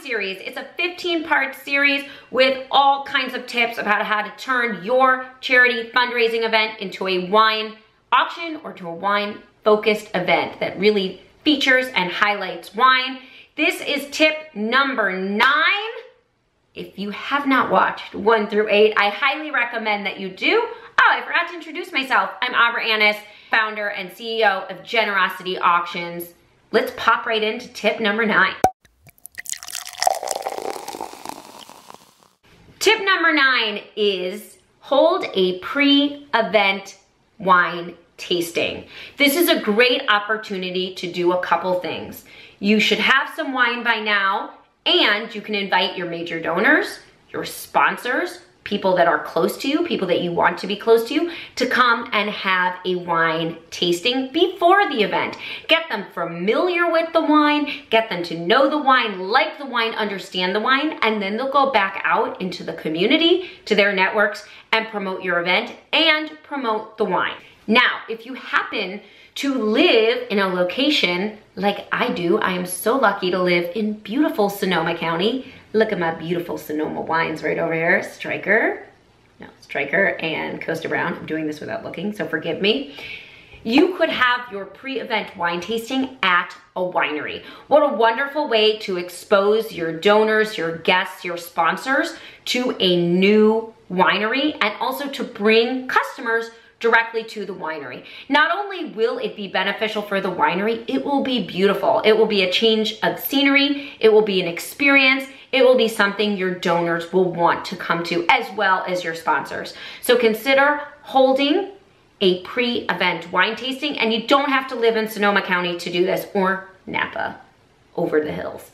series. It's a 15 part series with all kinds of tips about how to turn your charity fundraising event into a wine auction or to a wine focused event that really features and highlights wine. This is tip number nine. If you have not watched one through eight, I highly recommend that you do. Oh, I forgot to introduce myself. I'm Abra Annes, founder and CEO of Generosity Auctions. Let's pop right into tip number nine. Tip number nine is hold a pre-event wine tasting. This is a great opportunity to do a couple things. You should have some wine by now and you can invite your major donors, your sponsors, people that are close to you, people that you want to be close to you, to come and have a wine tasting before the event. Get them familiar with the wine, get them to know the wine, like the wine, understand the wine, and then they'll go back out into the community, to their networks, and promote your event and promote the wine. Now, if you happen to live in a location like I do, I am so lucky to live in beautiful Sonoma County, Look at my beautiful Sonoma wines right over here. Stryker, no, Stryker and Kosta Browne. I'm doing this without looking, so forgive me. You could have your pre-event wine tasting at a winery. What a wonderful way to expose your donors, your guests, your sponsors to a new winery and also to bring customers directly to the winery. Not only will it be beneficial for the winery, it will be beautiful. It will be a change of scenery. It will be an experience. It will be something your donors will want to come to as well as your sponsors. So consider holding a pre-event wine tasting and you don't have to live in Sonoma County to do this or Napa over the hills.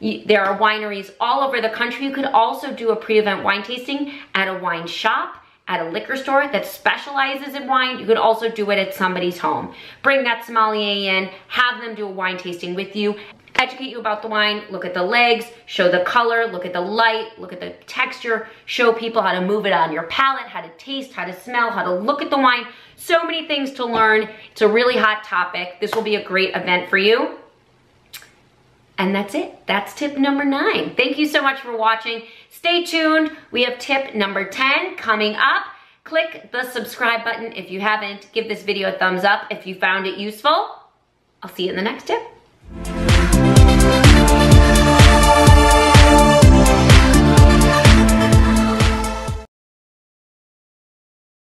there are wineries all over the country. You could also do a pre-event wine tasting at a wine shop at a liquor store that specializes in wine. You could also do it at somebody's home. Bring that sommelier in, have them do a wine tasting with you, educate you about the wine, look at the legs, show the color, look at the light, look at the texture, show people how to move it on your palate, how to taste, how to smell, how to look at the wine. So many things to learn. It's a really hot topic. This will be a great event for you. And that's it. That's tip number nine. Thank you so much for watching. Stay tuned. We have tip number 10 coming up. Click the subscribe button if you haven't. Give this video a thumbs up if you found it useful. I'll see you in the next tip.